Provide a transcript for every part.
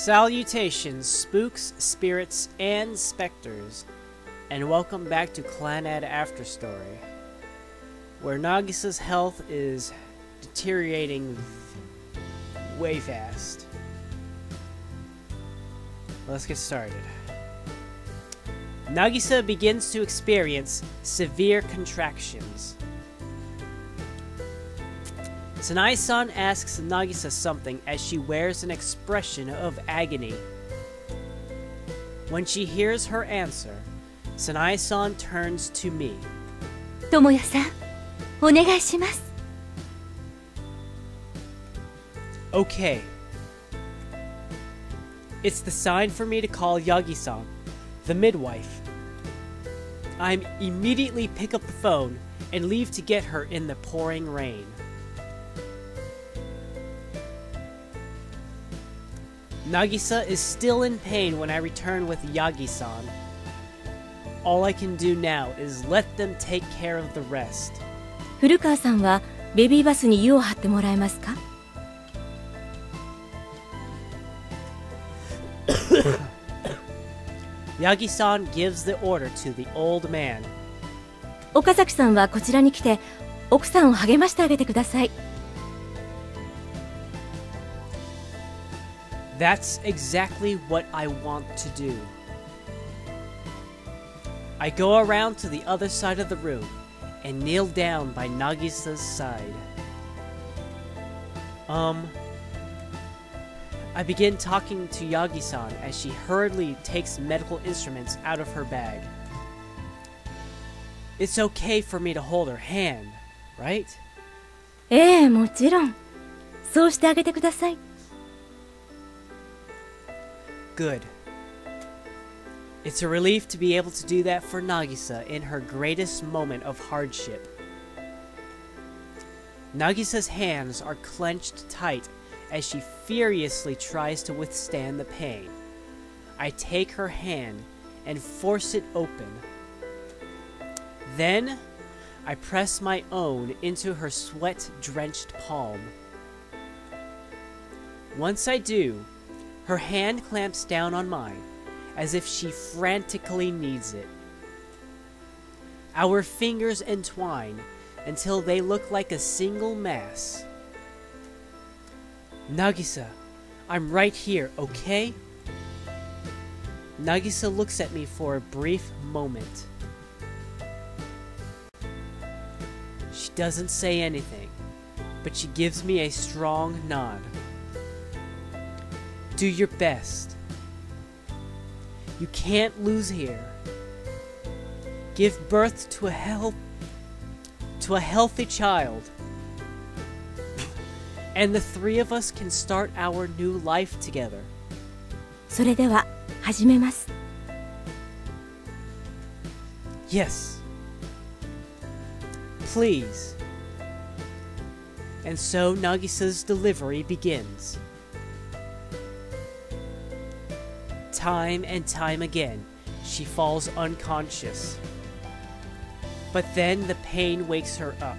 Salutations, spooks, spirits, and specters, and welcome back to Clannad After Story, where Nagisa's health is deteriorating way fast. Let's get started. Nagisa begins to experience severe contractions. Sanae-san asks Nagisa something as she wears an expression of agony. When she hears her answer, Sanae-san turns to me. Tomoya-san. Okay. It's the sign for me to call Yagi-san, the midwife. I immediately pick up the phone and leave to get her in the pouring rain. Nagisa is still in pain when I return with Yagi-san. All I can do now is let them take care of the rest. 古川さんはベビーバスに湯を張ってもらえますか Yagi-san gives the order to the old man. 岡崎さんはこちらに来て奥さんを励ましてあげてください That's exactly what I want to do. I go around to the other side of the room and kneel down by Nagisa's side. Um. I begin talking to Yagi san as she hurriedly takes medical instruments out of her bag. It's okay for me to hold her hand, right? ええもちろんそうしてあげてください Good. It's a relief to be able to do that for Nagisa in her greatest moment of hardship. Nagisa's hands are clenched tight as she furiously tries to withstand the pain. I take her hand and force it open. Then, I press my own into her sweat drenched palm. Once I do, her hand clamps down on mine, as if she frantically needs it. Our fingers entwine until they look like a single mass. Nagisa, I'm right here, okay? Nagisa looks at me for a brief moment. She doesn't say anything, but she gives me a strong nod Do your best. You can't lose here. Give birth to a health to a healthy child. And the three of us can start our new life together. それでは始めます Yes. Please. And so Nagisa's delivery begins. Time and time again, she falls unconscious. But then the pain wakes her up.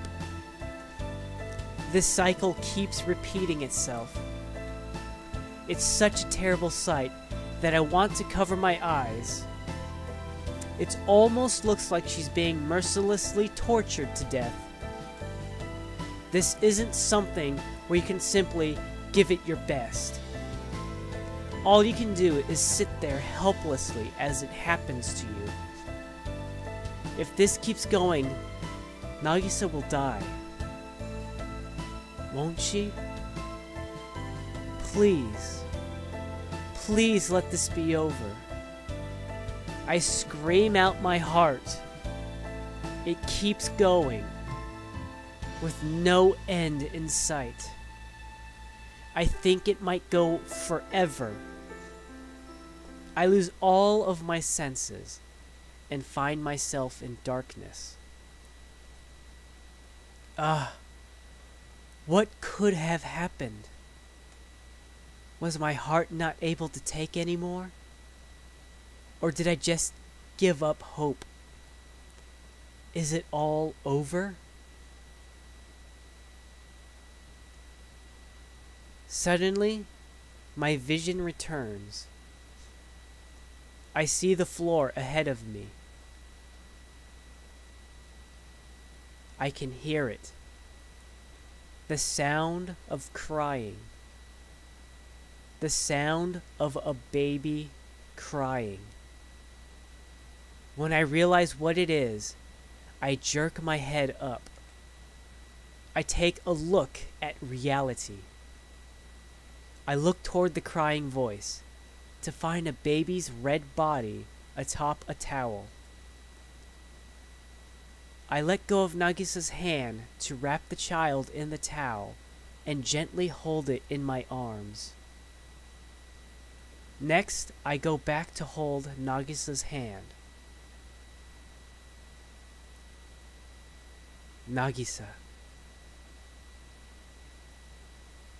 This cycle keeps repeating itself. It's such a terrible sight that I want to cover my eyes. It almost looks like she's being mercilessly tortured to death. This isn't something where you can simply give it your best. All you can do is sit there helplessly as it happens to you. If this keeps going, Nagisa will die. Won't she? Please. Please let this be over. I scream out my heart. It keeps going, with no end in sight. I think it might go forever. I lose all of my senses and find myself in darkness. Ah, what could have happened? Was my heart not able to take any more? Or did I just give up hope? Is it all over? Suddenly, my vision returns. I see the floor ahead of me. I can hear it. The sound of crying. The sound of a baby crying. When I realize what it is, I jerk my head up. I take a look at reality. I look toward the crying voice to find a baby's red body atop a towel. I let go of Nagisa's hand to wrap the child in the towel and gently hold it in my arms. Next, I go back to hold Nagisa's hand. Nagisa.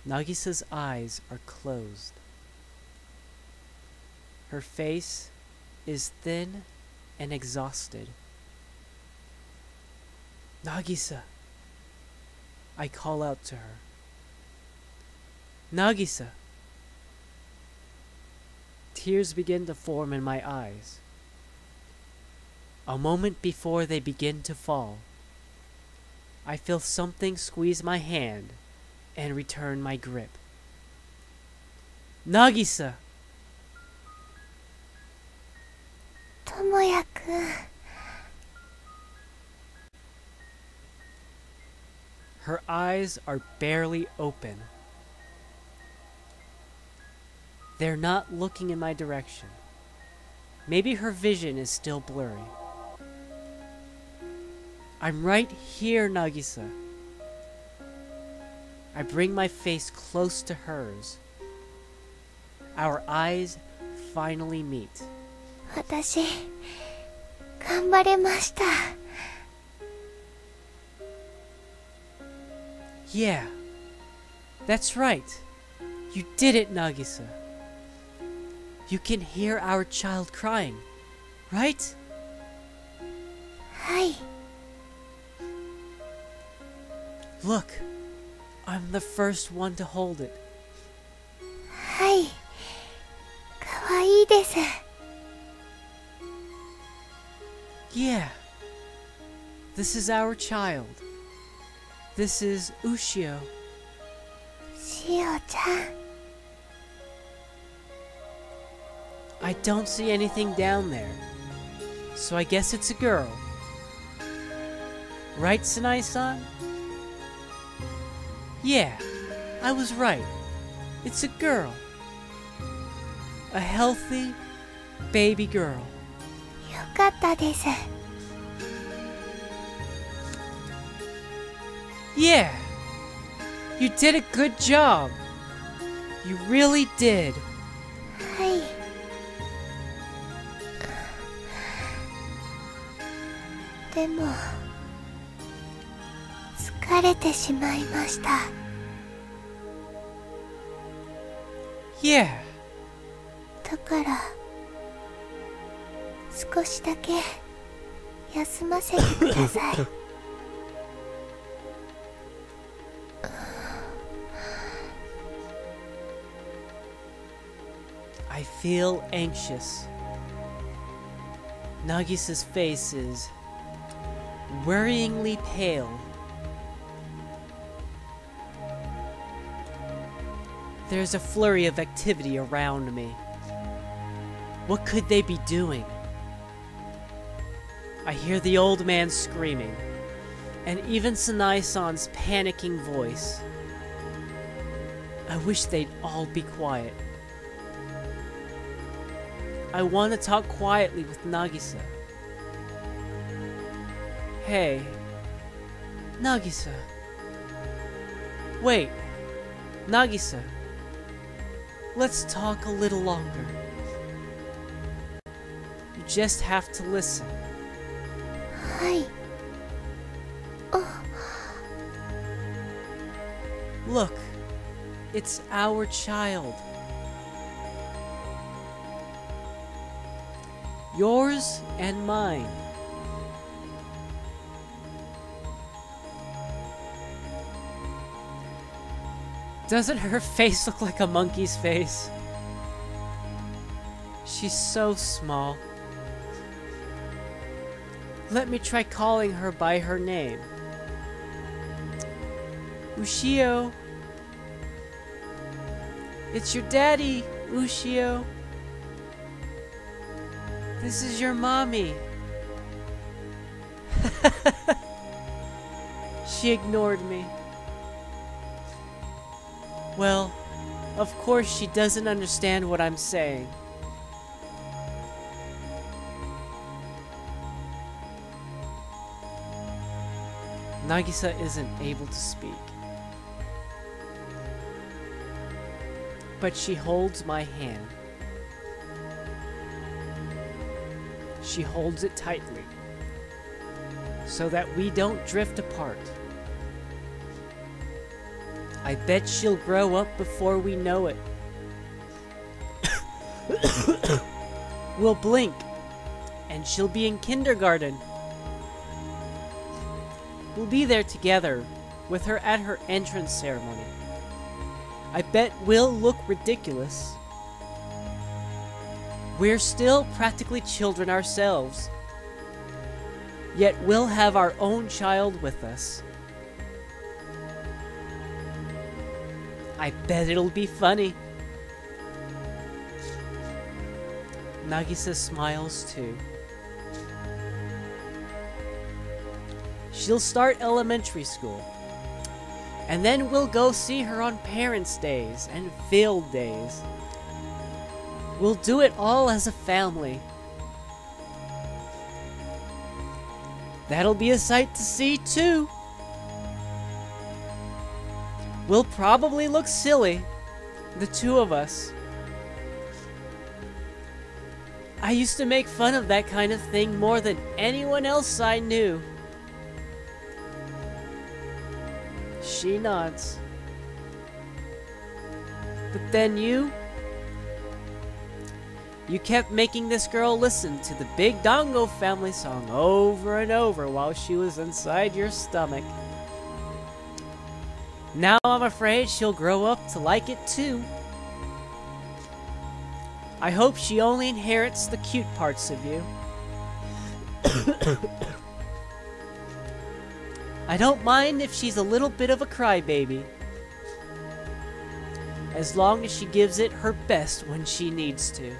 Nagisa's eyes are closed. Her face is thin and exhausted. Nagisa. I call out to her. Nagisa. Tears begin to form in my eyes. A moment before they begin to fall, I feel something squeeze my hand and return my grip. Nagisa! ともやくん Her eyes are barely open. They're not looking in my direction. Maybe her vision is still blurry. I'm right here, Nagisa. I bring my face close to hers. Our eyes finally meet. 私頑張れました Yeah, that's right. You did it, Nagisa. You can hear our child crying, right? はい Look, I'm the first one to hold it. はいかわいいです Yeah. This is our child. This is Ushio. Shio-chan. I don't see anything down there. So I guess it's a girl. Right, Sanae-san? Yeah, I was right. It's a girl. A healthy baby girl. よかったです Yeah! You did a good job! You really did! はいでも疲れてしまいました Yeah! だから少しだけ休ませてください I feel anxious. Nagisa's face is worryingly pale. There's a flurry of activity around me. What could they be doing? I hear the old man screaming, and even Sanae-san's panicking voice. I wish they'd all be quiet. I want to talk quietly with Nagisa. Hey, Nagisa. Wait, Nagisa. Let's talk a little longer. You just have to listen. はい。Look, it's our child. Yours and mine. Doesn't her face look like a monkey's face? She's so small. Let me try calling her by her name. Ushio. It's your daddy, Ushio. This is your mommy. she ignored me. Well, of course she doesn't understand what I'm saying. Nagisa isn't able to speak. But she holds my hand. She holds it tightly so that we don't drift apart. I bet she'll grow up before we know it. we'll blink, and she'll be in kindergarten. We'll be there together, with her at her entrance ceremony. I bet we'll look ridiculous. We're still practically children ourselves. Yet we'll have our own child with us. I bet it'll be funny. Nagisa smiles too. She'll start elementary school. And then we'll go see her on parents' days and field days. We'll do it all as a family. That'll be a sight to see too. We'll probably look silly, the two of us. I used to make fun of that kind of thing more than anyone else I knew. She nods. But then you... You kept making this girl listen to the Big Dango family song over and over while she was inside your stomach. Now I'm afraid she'll grow up to like it too. I hope she only inherits the cute parts of you. I don't mind if she's a little bit of a crybaby. As long as she gives it her best when she needs to.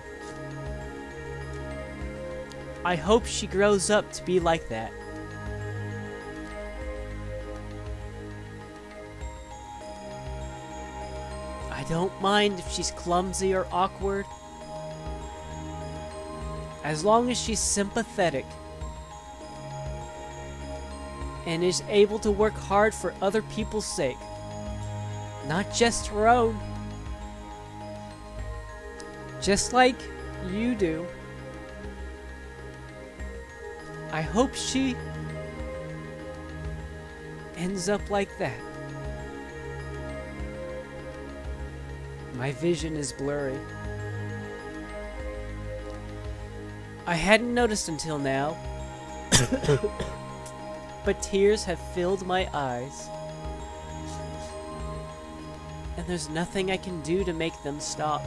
I hope she grows up to be like that. I don't mind if she's clumsy or awkward. As long as she's sympathetic and is able to work hard for other people's sake, not just her own. Just like you do. I hope she ends up like that. My vision is blurry. I hadn't noticed until now, but tears have filled my eyes. And there's nothing I can do to make them stop.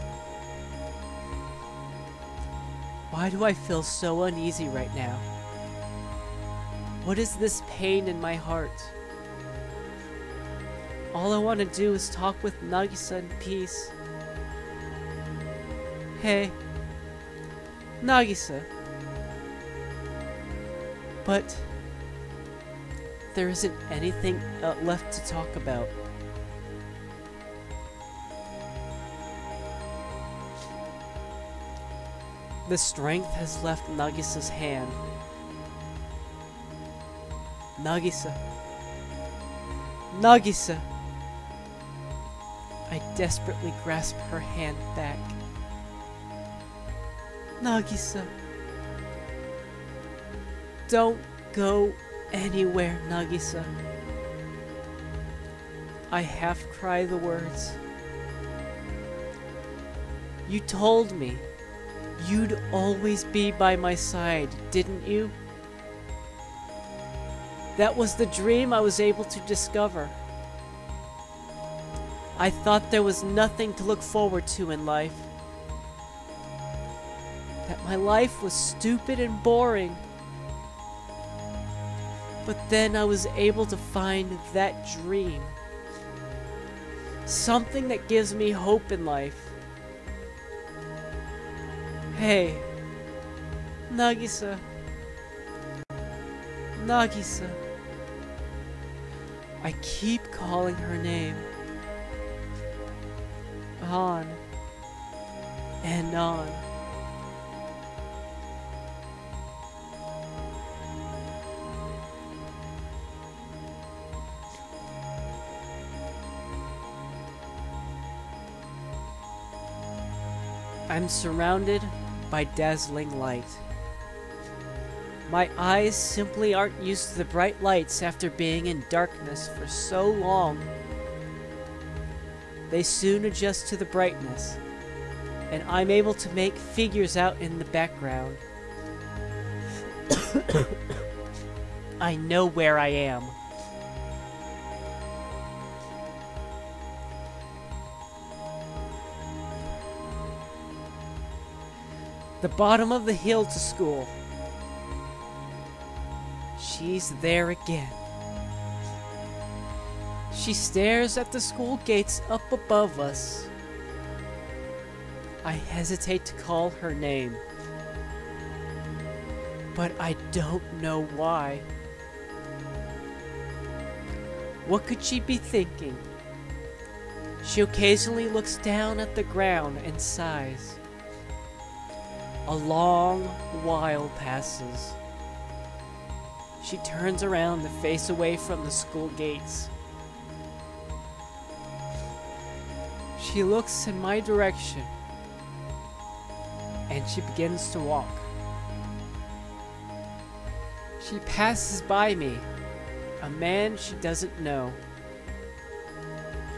Why do I feel so uneasy right now? What is this pain in my heart? All I want to do is talk with Nagisa in peace. Hey, Nagisa. But there isn't anything uh, left to talk about. The strength has left Nagisa's hand. Nagisa. Nagisa. I desperately grasp her hand back. Nagisa. Don't go anywhere, Nagisa. I half cry the words. You told me you'd always be by my side, didn't you? That was the dream I was able to discover. I thought there was nothing to look forward to in life. That my life was stupid and boring. But then I was able to find that dream. Something that gives me hope in life. Hey, Nagisa. Nagisa. I keep calling her name. On. And on. I'm surrounded by dazzling light. My eyes simply aren't used to the bright lights after being in darkness for so long. They soon adjust to the brightness, and I'm able to make figures out in the background. I know where I am. The bottom of the hill to school. She's there again. She stares at the school gates up above us. I hesitate to call her name. But I don't know why. What could she be thinking? She occasionally looks down at the ground and sighs. A long while passes. She turns around to face away from the school gates. She looks in my direction and she begins to walk. She passes by me, a man she doesn't know.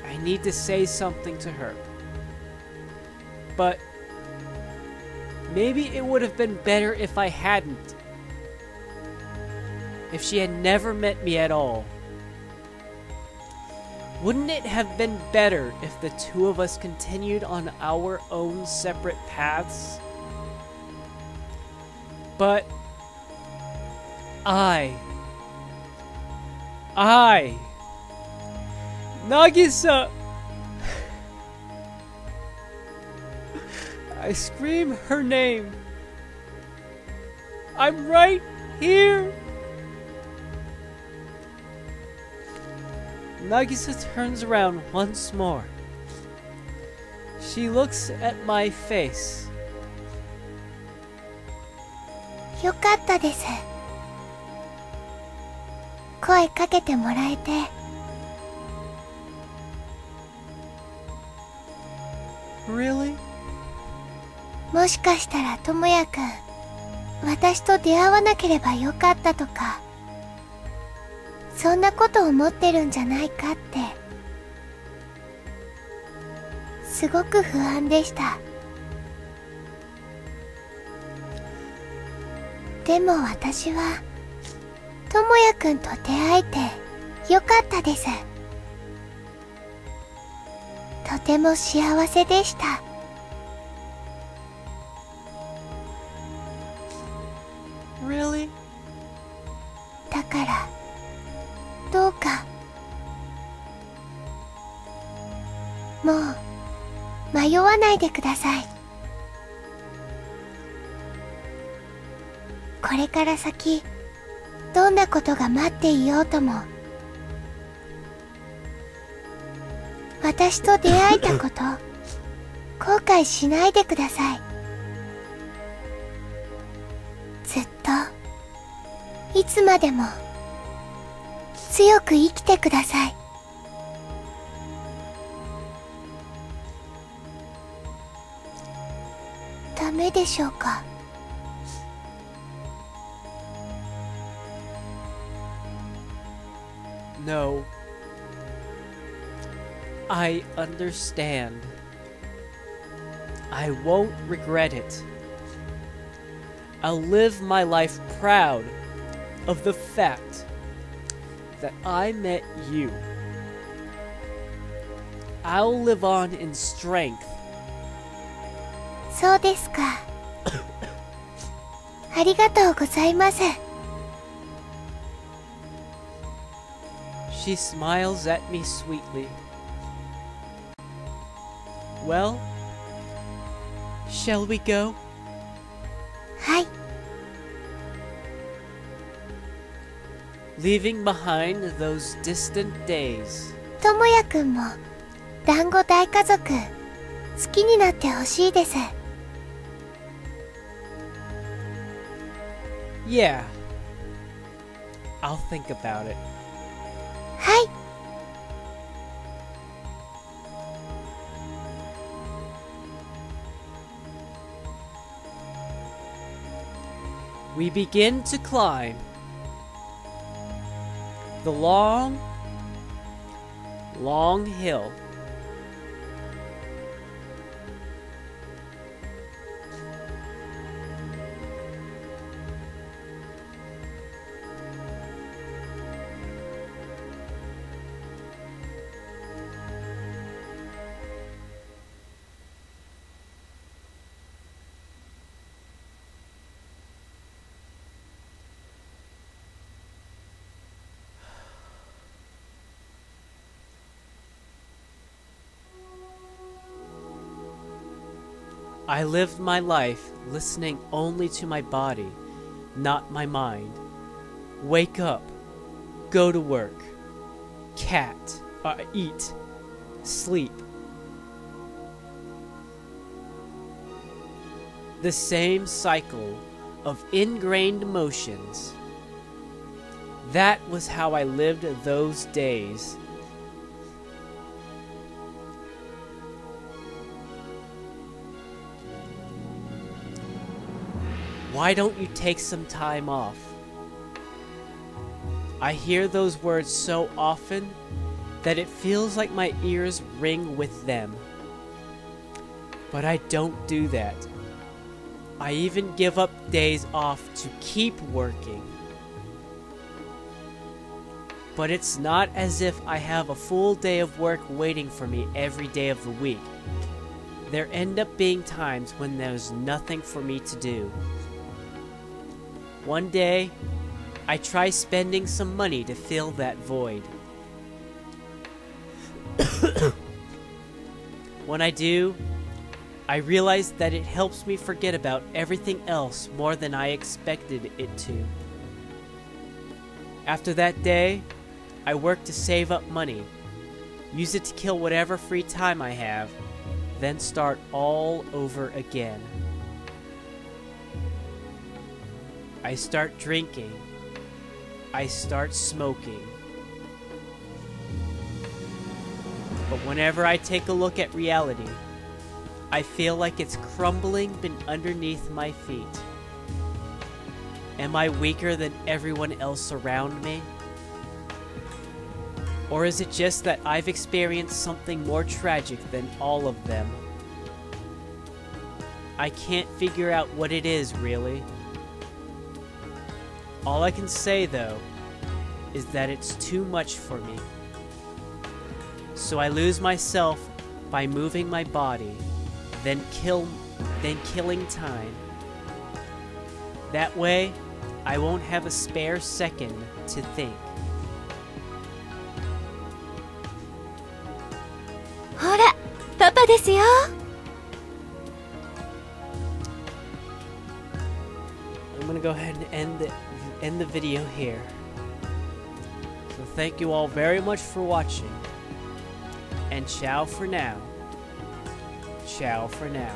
I need to say something to her. But maybe it would have been better if I hadn't if she had never met me at all? Wouldn't it have been better if the two of us continued on our own separate paths? But I, I, Nagisa, I scream her name. I'm right here. Nagisa turns around once more. She looks at my face. よかったです。声かけてもらえて。 Really? もしかしたらともやくん、私と出会わなければよかったとか、そんなこと思ってるんじゃないかって、すごく不安でした。でも私は、ともやくんと出会えてよかったです。とても幸せでした。ないでください。これから先どんなことが待っていようとも私と出会えたこと 後悔しないでください。ずっといつまでも強く生きてくださいダメでしょうか No. I understand. I won't regret it. I'll live my life proud of the fact that I met you. I'll live on in strength. そうですか。ありがとうございます。She smiles at me sweetly. Well, shall we go? はい。Leaving behind those distant days. ともやくんも、団子大家族、好きになってほしいです。Yeah. I'll think about it. Hi. We begin to climb. The long, long hill. I lived my life listening only to my body, not my mind. Wake up, go to work, cat, uh, eat, sleep. The same cycle of ingrained emotions. That was how I lived those days. Why don't you take some time off? I hear those words so often that it feels like my ears ring with them. But I don't do that. I even give up days off to keep working. But it's not as if I have a full day of work waiting for me every day of the week. There end up being times when there's nothing for me to do. One day, I try spending some money to fill that void. when I do, I realize that it helps me forget about everything else more than I expected it to. After that day, I work to save up money, use it to kill whatever free time I have, then start all over again. I start drinking. I start smoking. But whenever I take a look at reality, I feel like it's crumbling been underneath my feet. Am I weaker than everyone else around me? Or is it just that I've experienced something more tragic than all of them? I can't figure out what it is, really. All I can say, though, is that it's too much for me. So I lose myself by moving my body, then kill then killing time. That way, I won't have a spare second to think. Hola, Papa desu. I'm gonna go ahead and end the end the video here. So thank you all very much for watching. And ciao for now. Ciao for now.